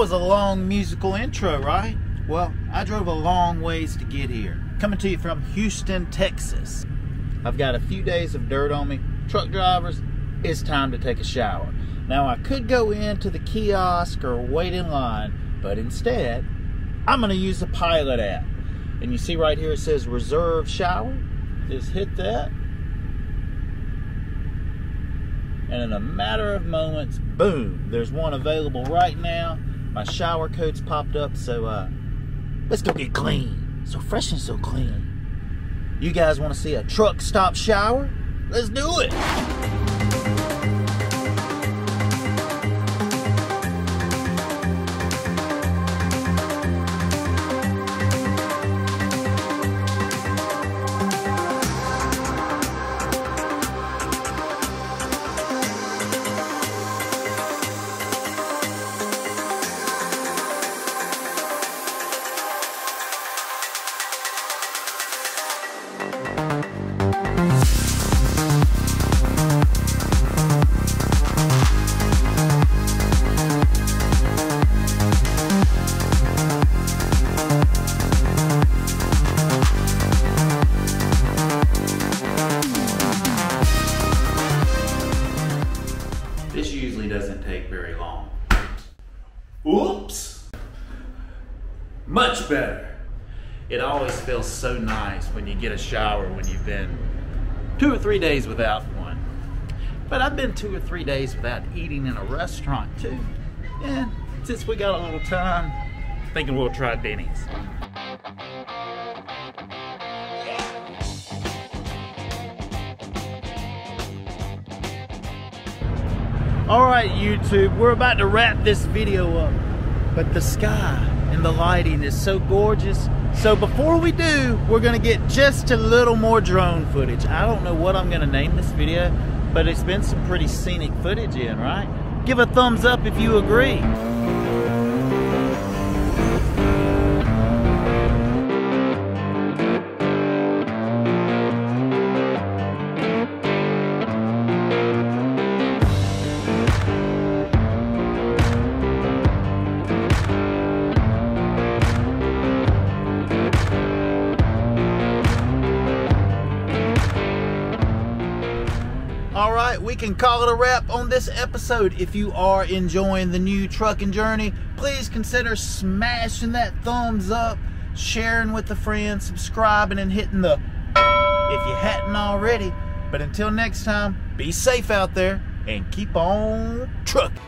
was a long musical intro, right? Well, I drove a long ways to get here. Coming to you from Houston, Texas. I've got a few days of dirt on me. Truck drivers, it's time to take a shower. Now, I could go into the kiosk or wait in line, but instead, I'm going to use the Pilot app. And you see right here it says reserve shower. Just hit that. And in a matter of moments, boom, there's one available right now. My shower coat's popped up, so uh, let's go get clean. So fresh and so clean. You guys want to see a truck stop shower? Let's do it. Oops! Much better. It always feels so nice when you get a shower when you've been two or three days without one. But I've been two or three days without eating in a restaurant too. And since we got a little time, thinking we'll try Denny's. All right, YouTube, we're about to wrap this video up, but the sky and the lighting is so gorgeous. So before we do, we're gonna get just a little more drone footage. I don't know what I'm gonna name this video, but it's been some pretty scenic footage in, right? Give a thumbs up if you agree. Right, we can call it a wrap on this episode. If you are enjoying the new trucking journey, please consider smashing that thumbs up, sharing with a friend, subscribing, and hitting the if you hadn't already. But until next time, be safe out there and keep on trucking.